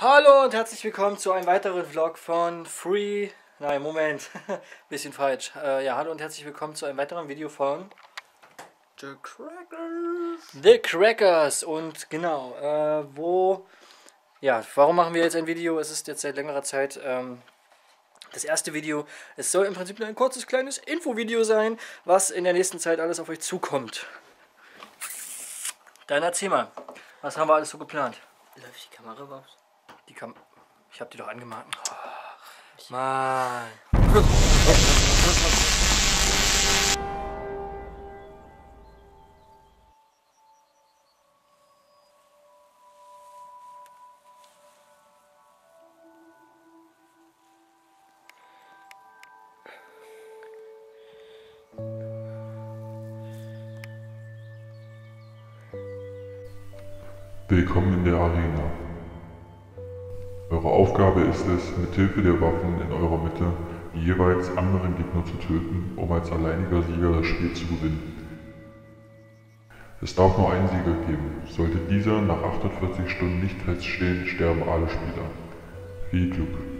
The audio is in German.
Hallo und herzlich willkommen zu einem weiteren Vlog von Free. Nein, Moment, bisschen falsch. Äh, ja, hallo und herzlich willkommen zu einem weiteren Video von The Crackers. The Crackers. Und genau, äh, wo. Ja, warum machen wir jetzt ein Video? Es ist jetzt seit längerer Zeit ähm, das erste Video. Es soll im Prinzip nur ein kurzes, kleines Infovideo sein, was in der nächsten Zeit alles auf euch zukommt. Dann erzähl mal, was haben wir alles so geplant? Läuft die Kamera überhaupt? Die kam. Ich hab die doch angemacht. Oh, Mann. Willkommen in der Arena. Eure Aufgabe ist es, mit Hilfe der Waffen in eurer Mitte die jeweils anderen Gegner zu töten, um als alleiniger Sieger das Spiel zu gewinnen. Es darf nur einen Sieger geben. Sollte dieser nach 48 Stunden nicht feststehen, sterben alle Spieler. Viel Glück.